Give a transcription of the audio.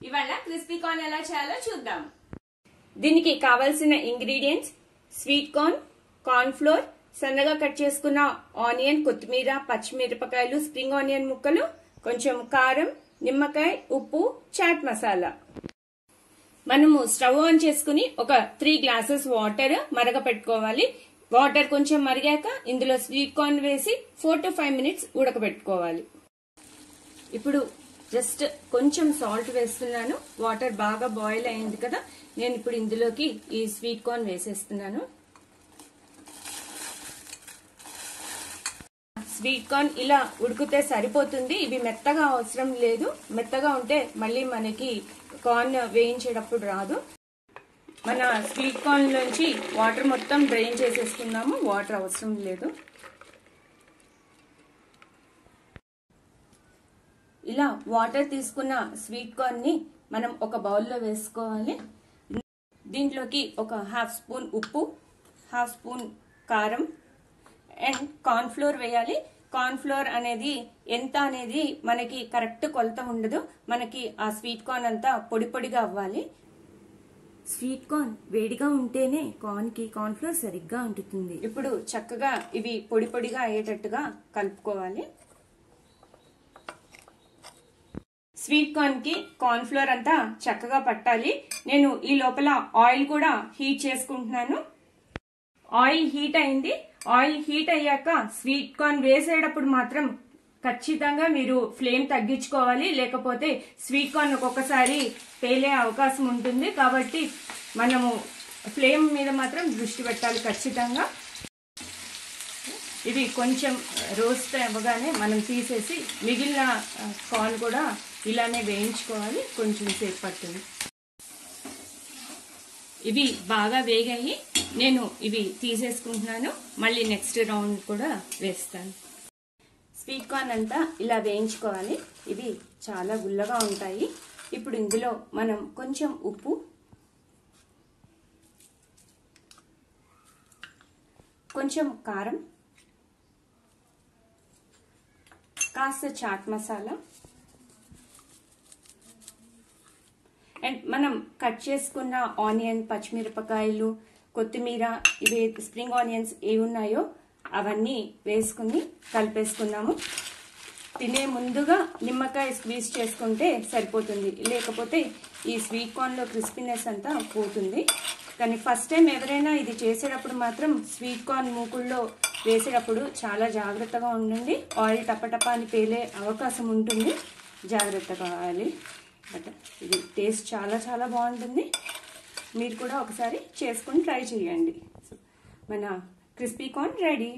ఇవాళ crispy corn ఎలా చేయాలో చూద్దాం. దీనికి కావలసిన ingredients sweet corn corn flour సన్నగా కట్ చేసుకున్న ఆనియన్ కొత్తిమీర పచ్చిమిరపకాయలు స్ప్రింగ్ ఆనియన్ ముక్కలు కొంచెం కారం నిమ్మకాయ ఉప్పు చాట్ మసాలా. మనము స్టవ్ ఆన్ చేసుకుని ఒక త్రీ గ్లాసెస్ వాటర్ మరగ పెట్టుకోవాలి వాటర్ కొంచెం మరిగాక ఇందులో స్వీట్ కార్న్ వేసి ఫోర్ టు ఫైవ్ మినిట్స్ ఉడకబెట్టుకోవాలి. ఇప్పుడు జస్ట్ కొంచెం సాల్ట్ వేస్తున్నాను. వాటర్ బాగా బాయిల్ అయింది కదా. నేను ఇప్పుడు ఇందులోకి ఈ స్వీట్ కార్న్ వేసేస్తున్నాను. స్వీట్ కార్న్ ఇలా ఉడికితే సరిపోతుంది. ఇవి మెత్తగా అవసరం లేదు. మెత్తగా ఉంటే మళ్ళీ మనకి కార్న్ వేయించేటప్పుడు రాదు. మన స్వీట్ కార్న్ లోంచి వాటర్ మొత్తం డ్రైన్ చేసేసుకున్నాము వాటర్ అవసరం లేదు. ఇలా వాటర్ తీసుకున్న స్వీట్ కార్న్ని మనం ఒక బౌల్లో వేసుకోవాలి. దీంట్లోకి ఒక హాఫ్ స్పూన్ ఉప్పు హాఫ్ స్పూన్ కారం అండ్ కార్న్ఫ్లోర్ వేయాలి. కార్న్ఫ్లోర్ అనేది ఎంత అనేది మనకి కరెక్ట్ కొలత ఉండదు. మనకి ఆ స్వీట్ కార్న్ అంతా పొడి పొడిగా అవ్వాలి. స్వీట్ కార్న్ వేడిగా ఉంటేనే కార్న్కి కార్న్ ఫ్లోర్ సరిగ్గా ఉంటుంది ఇప్పుడు చక్కగా ఇవి పొడి పొడిగా అయ్యేటట్టుగా కలుపుకోవాలి. స్వీట్ కార్న్కి కార్న్ ఫ్లోర్ అంతా చక్కగా పట్టాలి. నేను ఈ లోపల ఆయిల్ కూడా హీట్ చేసుకుంటున్నాను. ఆయిల్ హీట్ అయింది. ఆయిల్ హీట్ అయ్యాక స్వీట్ కార్న్ వేసేటప్పుడు మాత్రం ఖచ్చితంగా మీరు ఫ్లేమ్ తగ్గించుకోవాలి. లేకపోతే స్వీట్ కార్న్ ఒక్కొక్కసారి పేలే అవకాశం ఉంటుంది. కాబట్టి మనము ఫ్లేమ్ మీద మాత్రం దృష్టి పెట్టాలి ఖచ్చితంగా. ఇవి కొంచెం రోస్ట్ అవ్వగానే మనం తీసేసి మిగిలిన కార్న్ కూడా ఇలానే వేయించుకోవాలి. కొంచెం సేపు పడుతుంది. ఇవి బాగా వేగాయి. నేను ఇవి తీసేసుకుంటున్నాను. మళ్ళీ నెక్స్ట్ రౌండ్ కూడా వేస్తాను. స్వీట్ కార్న్ అంతా ఇలా వేయించుకోవాలి. ఇవి చాలా గుల్లగా ఉంటాయి. ఇప్పుడు ఇందులో మనం కొంచెం ఉప్పు కొంచెం కారం కాస్త చాట్ మసాలా అండ్ మనం కట్ చేసుకున్న ఆనియన్ పచ్చిమిరపకాయలు కొత్తిమీర ఇవి స్ప్రింగ్ ఆనియన్స్ ఏ ఉన్నాయో అవన్నీ వేసుకుని కలిపేసుకున్నాము. తినే ముందుగా నిమ్మకాయ స్క్వీజ్ చేసుకుంటే సరిపోతుంది. లేకపోతే ఈ స్వీట్ కార్న్లో క్రిస్పీనెస్ అంతా పోతుంది. కానీ ఫస్ట్ టైం ఎవరైనా ఇది చేసేటప్పుడు మాత్రం స్వీట్ కార్న్ మూకుల్లో వేసేటప్పుడు చాలా జాగ్రత్తగా ఉండండి. ఆయిల్ టపటపా అని పేలే అవకాశం ఉంటుంది. జాగ్రత్త కావాలి బట్ ఇది టేస్ట్ చాలా చాలా బాగుంటుంది. మీరు కూడా ఒకసారి చేసుకొని ట్రై చేయండి. మన క్రిస్పీ కార్న్ రెడీ